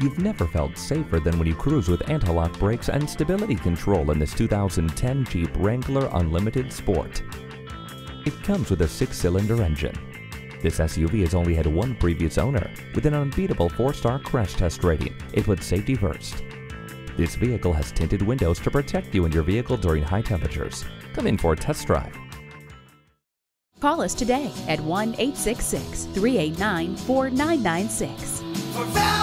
You've never felt safer than when you cruise with anti-lock brakes and stability control in this 2010 Jeep Wrangler Unlimited Sport. It comes with a six-cylinder engine. This SUV has only had one previous owner. With an unbeatable four-star crash test rating, it puts safety first. This vehicle has tinted windows to protect you and your vehicle during high temperatures. Come in for a test drive. Call us today at 1 866 389 4996.